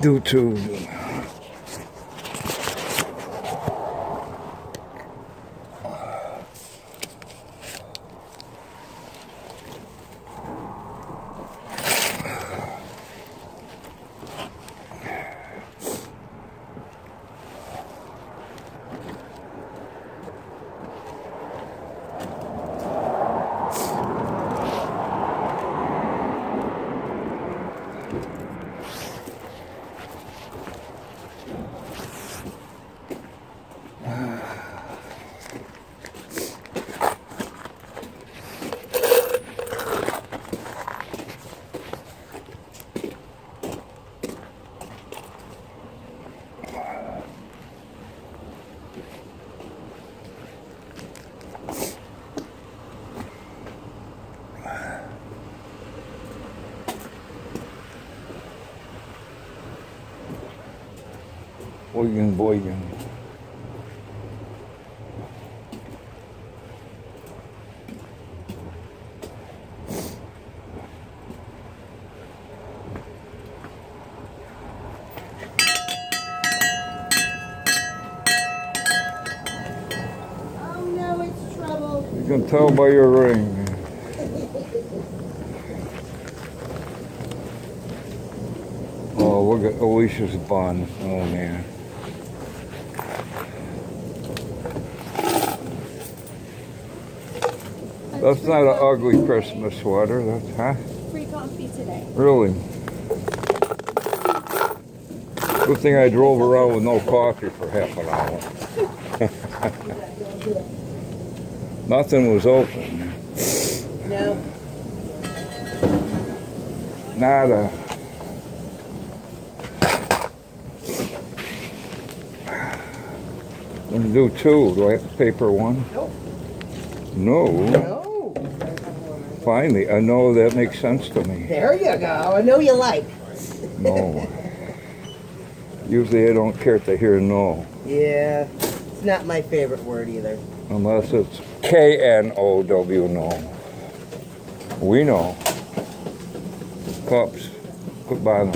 do too. Oh no, it's trouble. You can tell by your ring. Oh, look at Alicia's bun. Oh man. That's not an ugly Christmas sweater, that's huh? Free coffee today. Really? Good thing I drove around with no coffee for half an hour. Nothing was open. No. Nada. Let me do two. Do I have to pay for one? Nope. No. No. Finally, I know that makes sense to me. There you go. I know you like. No. Usually I don't care to hear no, Yeah. It's not my favorite word either. unless it's K-N-O-W no. We know. Cups. Quit them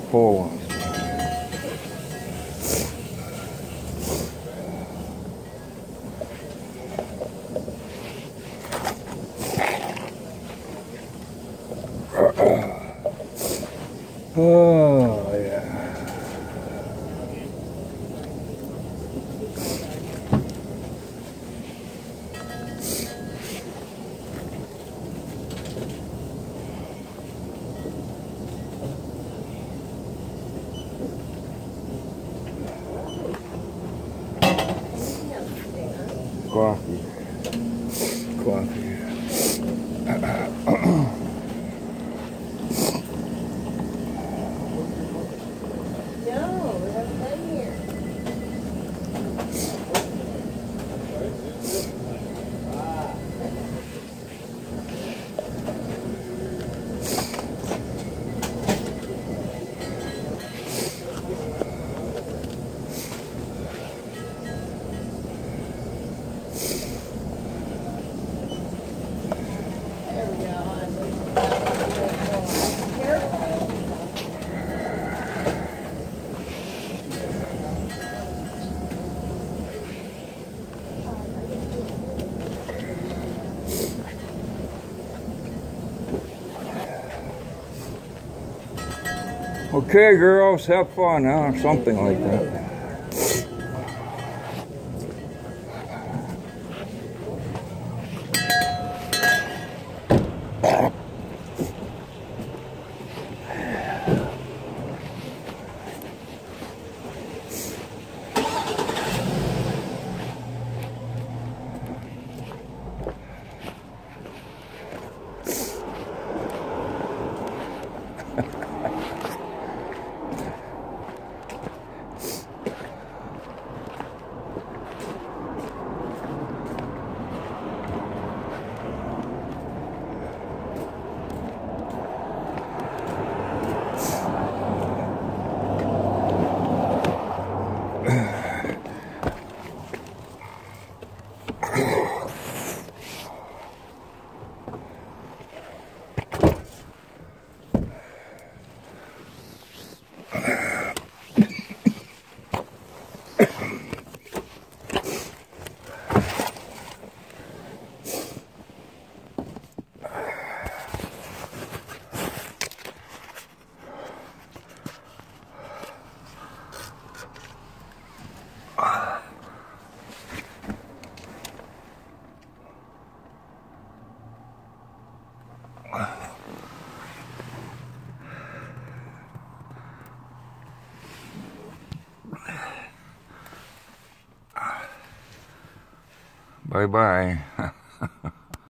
Couple ones. Oh, Coffee. Okay, girls, have fun, huh? Something like that. Bye bye.